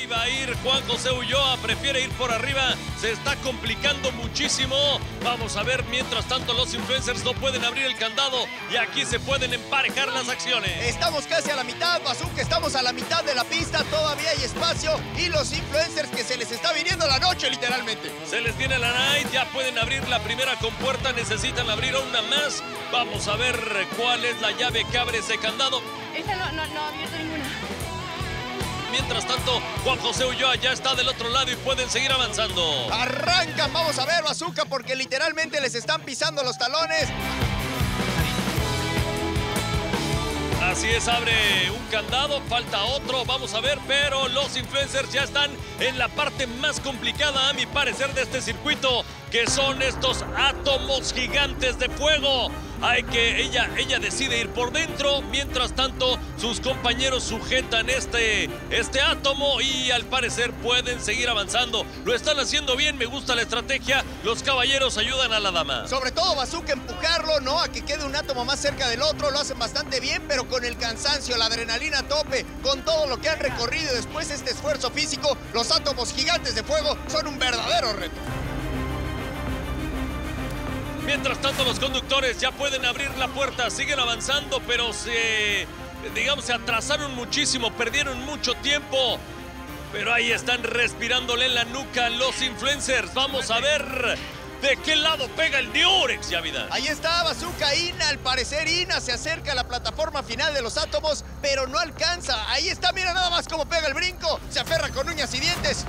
ahí va a ir Juan José Ulloa, prefiere ir por arriba, se está complicando muchísimo. Vamos a ver, mientras tanto los influencers no pueden abrir el candado y aquí se pueden emparejar las acciones. Estamos casi a la mitad, Bazooka, estamos a la mitad de la pista, todavía hay espacio y los influencers que se les está viniendo la noche literalmente. Se les viene la night, ya pueden abrir la primera compuerta, necesitan abrir una más. Vamos a ver cuál es la llave que abre ese candado. Esta no, no, no ha abierto ninguna. Mientras tanto, Juan José Ulloa ya está del otro lado y pueden seguir avanzando. Arrancan, vamos a ver, Bazooka, porque literalmente les están pisando los talones. Así es, abre un candado, falta otro, vamos a ver, pero los influencers ya están en la parte más complicada, a mi parecer, de este circuito, que son estos átomos gigantes de fuego. Hay que, ella, ella decide ir por dentro, mientras tanto sus compañeros sujetan este, este átomo y al parecer pueden seguir avanzando. Lo están haciendo bien, me gusta la estrategia, los caballeros ayudan a la dama. Sobre todo Bazooka empujarlo, ¿no? A que quede un átomo más cerca del otro, lo hacen bastante bien, pero con el cansancio, la adrenalina a tope, con todo lo que han recorrido después este esfuerzo físico, los átomos gigantes de fuego son un verdadero reto. Mientras tanto, los conductores ya pueden abrir la puerta, siguen avanzando, pero se, digamos, se atrasaron muchísimo, perdieron mucho tiempo. Pero ahí están respirándole en la nuca los influencers. Vamos a ver de qué lado pega el Diurex, ya vida. Ahí está Bazooka Ina, al parecer Ina se acerca a la plataforma final de los átomos, pero no alcanza. Ahí está, mira nada más cómo pega el brinco, se aferra con uñas y dientes.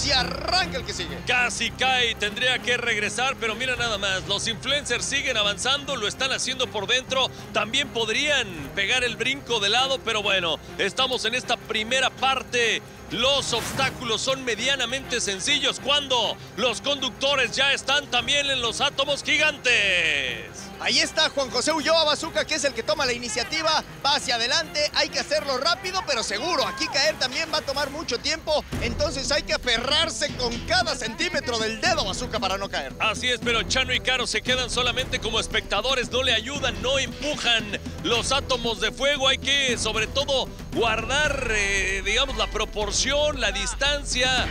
Si arranca el que sigue. Casi cae, tendría que regresar, pero mira nada más, los influencers siguen avanzando, lo están haciendo por dentro, también podrían pegar el brinco de lado, pero bueno, estamos en esta primera parte. Los obstáculos son medianamente sencillos cuando los conductores ya están también en los átomos gigantes. Ahí está Juan José Ulloa Bazooka, que es el que toma la iniciativa. Va hacia adelante, hay que hacerlo rápido, pero seguro. Aquí caer también va a tomar mucho tiempo, entonces hay que aferrarse con cada centímetro del dedo Bazooka para no caer. Así es, pero Chano y Caro se quedan solamente como espectadores, no le ayudan, no empujan los átomos de fuego. Hay que, sobre todo, guardar, eh, digamos, la proporción, la distancia.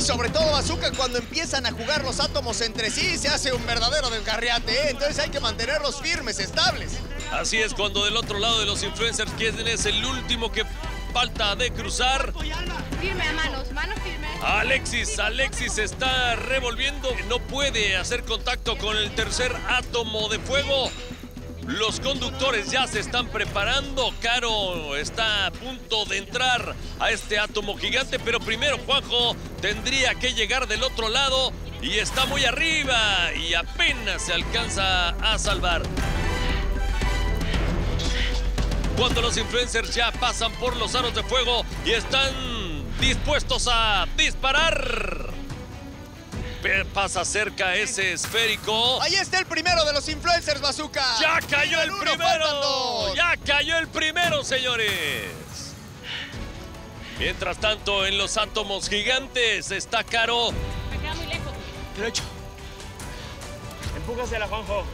Y sobre todo Bazooka, cuando empiezan a jugar los átomos entre sí, se hace un verdadero desgarriate, ¿eh? Entonces hay que mantenerlos firmes, estables. Así es, cuando del otro lado de los influencers, quien es el último que falta de cruzar. Firme a manos, manos firmes. Alexis, Alexis se está revolviendo, no puede hacer contacto con el tercer átomo de fuego. Los conductores ya se están preparando. Caro está a punto de entrar a este átomo gigante, pero primero Juanjo tendría que llegar del otro lado y está muy arriba y apenas se alcanza a salvar. Cuando los influencers ya pasan por los aros de fuego y están dispuestos a disparar. Pasa cerca ese esférico. Ahí está el primero de los influencers, Bazooka. ¡Ya cayó el primero! ¡Ya cayó el primero, señores! Mientras tanto, en los átomos gigantes está Caro. Me queda muy lejos. Derecho. Empújasela, Juanjo.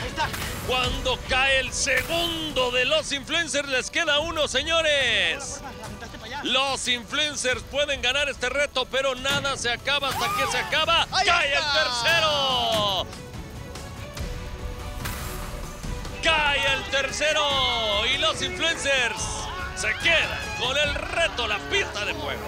Ahí está. Cuando cae el segundo de los influencers, les queda uno, señores. La. Los influencers pueden ganar este reto, pero nada se acaba hasta que se acaba. ¡Ahí ¡Cae el tercero! ¡Cae el tercero! Y los influencers se quedan con el reto, la pista de fuego.